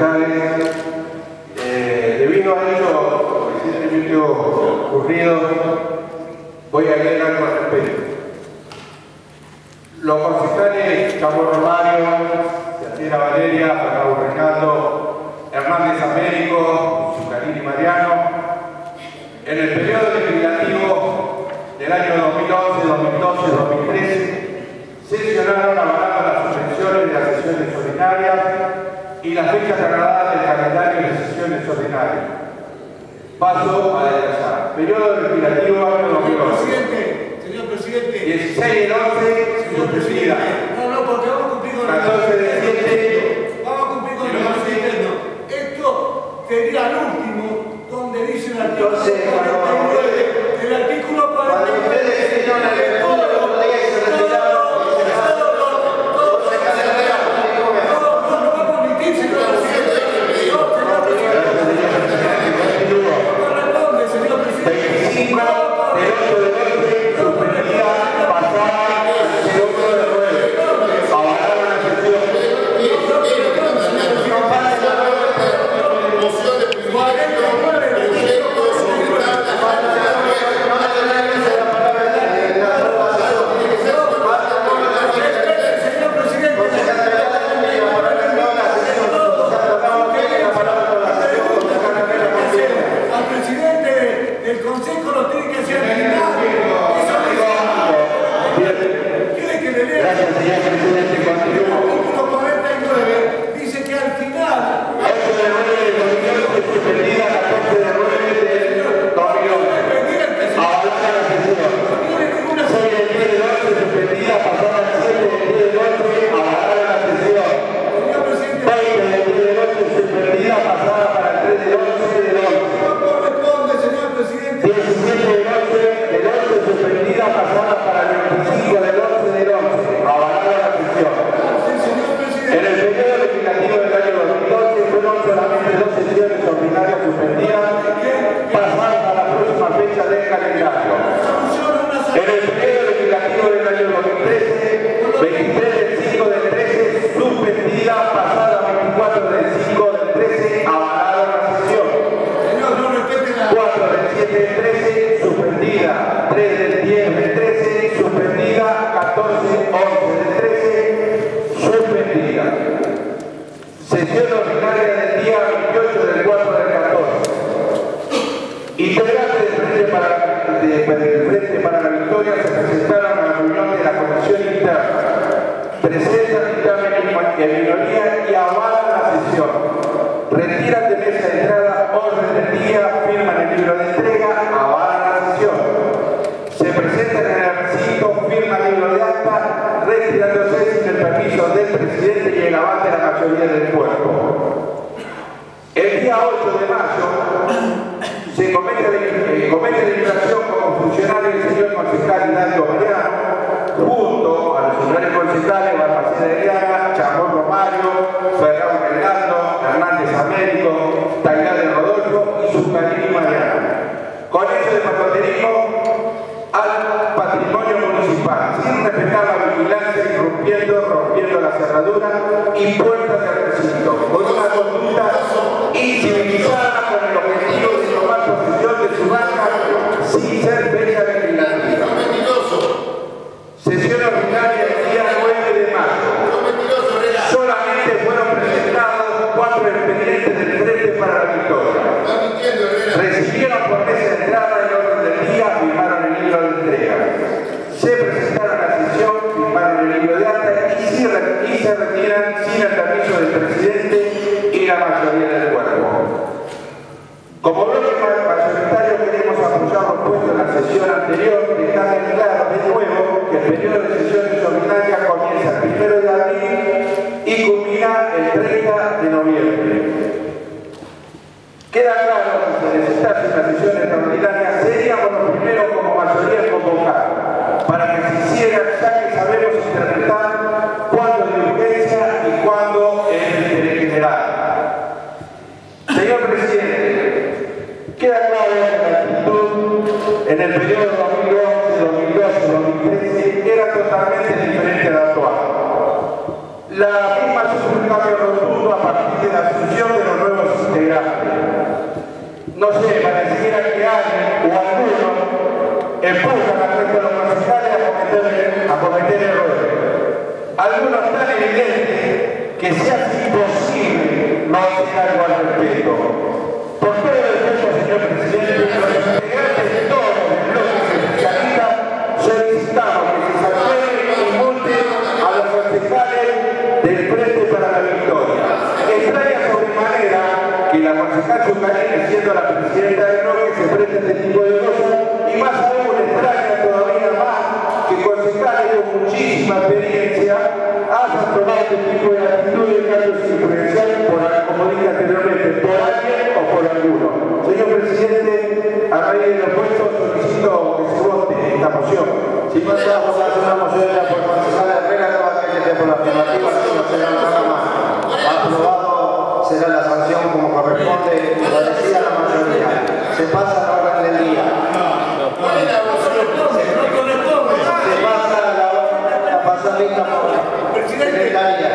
Eh, debido a ello recientemente ocurrido, voy a algo al respecto. Los concejales Cabo Romario, Yacira Valeria, Fernando Ricardo, Hernández Américo, Zucarini Mariano, en el periodo legislativo del año 2011, 2012, 2013, sesionaron avalando las suspensiones de las sesiones ordinarias y las fechas agradadas del calendario de sesiones ordinarias. Paso a adelgazar. Periodo legislativo año 2011. Presidente, señor presidente. 16 del 11, Señor presidente. No, no, porque vamos a cumplir con 14 de 7, Vamos a cumplir con el procedimiento. Esto sería el último donde dice el artículo Entonces, cuando- 49. El artículo 49. Suspendida, pasada para el 25 del 11 del 11, avalada la sesión. Sí, señor En el periodo legislativo del año 2012 fueron solamente dos sesiones ordinarias suspendidas, pasadas a la próxima fecha del calendario. En el periodo legislativo del año 2013, 23 del 5 del 13, suspendida, pasada 24 del 5 del 13, avalada la sesión. Señor, no respete la... 4 del 7 del 13, suspendida. 3 del 10 del 13, suspendida. 14, 11 del 13, suspendida. Sesión ordinaria del día 28 del 4 del 14. Integrantes del Frente para, de- del Frente para la Victoria se presentaron a la reunión de la Comisión Interna. Presentan dictamen en en minoría y avalan la sesión. Retiran de mesa de entrada orden del día, firman el libro de entrega, avalan la sesión. Se presentan en el recinto, firman el libro de acta, retirándose sin el permiso del presidente y el avance de la mayoría del cuerpo. El día 8 de mayo se comete, eh, la infracción como funcionario el señor concejal Hidalgo Mariano, junto a los señores concejales Balmaceda Eliana, Romario, Ferrao Hernández Américo, Tailade Rodolfo y Zucarini Mariano. Con hecho de patrioterismo al patrimonio municipal, sin respetar la vigilancia, irrumpiendo, rompiendo la cerradura y puertas del recinto, con una conducta incivilizada con el objetivo La firma es un cambio rotundo a partir de la asunción de los nuevos integrantes. No lleva a decir a que alguien o alguno empujan al resto de los universitarios a cometer, errores. Algunos tan evidentes que se hace imposible no hacer algo al respecto. Corresponde, la mayoría. Se pasa orden día. No corresponde. Se pasa la, la pasadita por la secretaria.